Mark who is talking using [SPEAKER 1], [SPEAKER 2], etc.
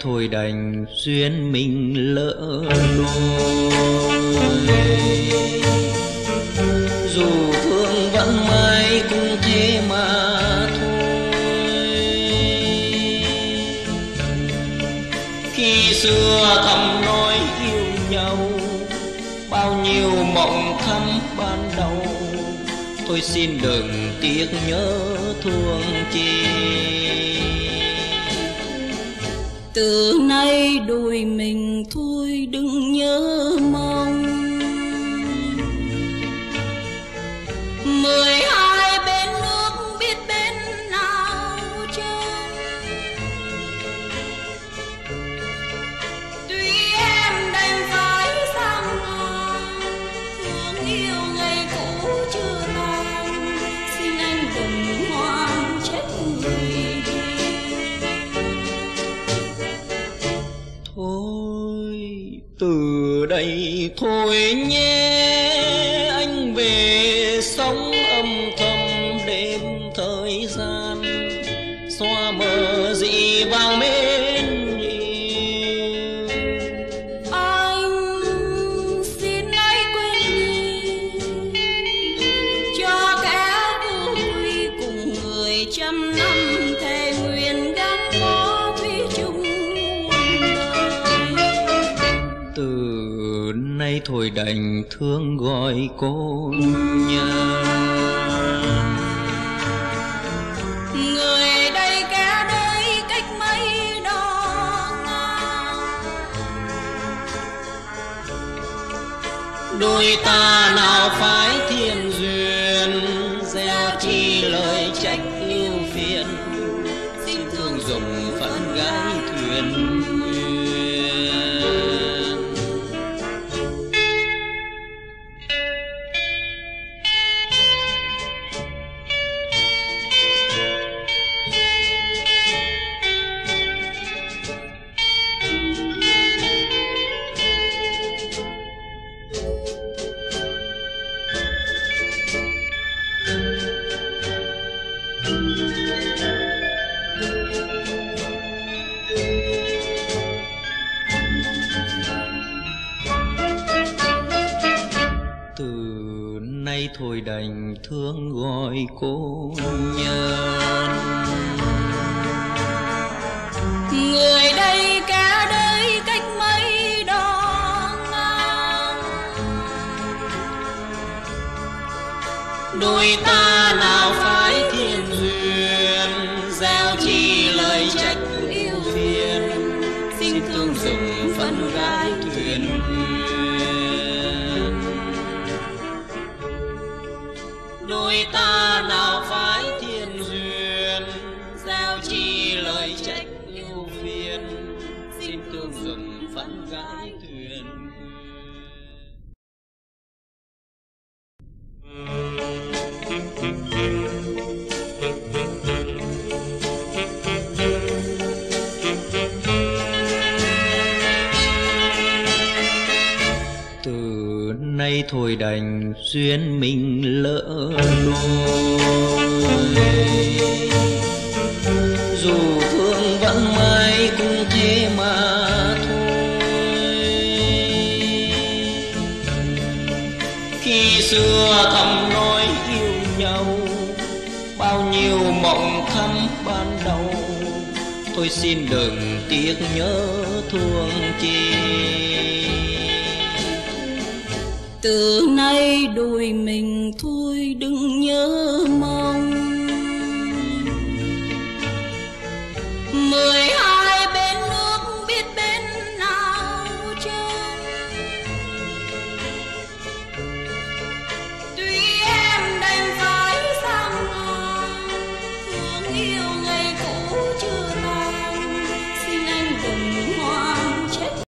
[SPEAKER 1] thôi đành duyên mình lỡ đôi dù thương vẫn mãi cũng thế mà thôi. Khi xưa thầm nói yêu nhau, bao nhiêu mộng thắm ban đầu. Thôi xin đừng tiếc nhớ thương chi
[SPEAKER 2] từ nay đôi mình thôi.
[SPEAKER 1] Từ đây thôi nhé. Anh về sống âm thầm đêm thời gian xóa mờ dị vàng mến yêu
[SPEAKER 2] anh xin hãy quên đi, cho kẻ vô cùng người chăm
[SPEAKER 1] nom nay thôi đành thương gọi cô nhân
[SPEAKER 2] người đây kẻ đây cách mấy đó
[SPEAKER 1] đôi ta nào phải nay thôi đành thương gọi cô nhân.
[SPEAKER 2] Người đây cả đây cách mấy đó ngang.
[SPEAKER 1] Đôi ta nay thôi đành duyên mình lỡ đôi dù thương vẫn mãi cũng thế mà thôi. Khi xưa thầm nói yêu nhau, bao nhiêu mộng thắm ban đầu. Thôi xin đừng tiếc nhớ thương chi
[SPEAKER 2] từ nay đôi mình thôi đừng nhớ